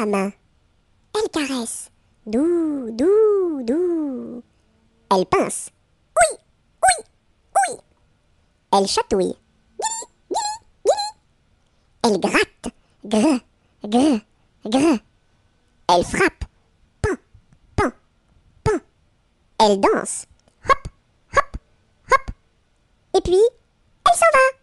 Elle caresse. Doux, doux, doux. Elle pince. Oui, oui, oui. Elle chatouille. Guili, guili, guili. Elle gratte. Gr, gr, gr. Elle frappe. Pan, pan, pan. Elle danse. Hop, hop, hop. Et puis, elle s'en va.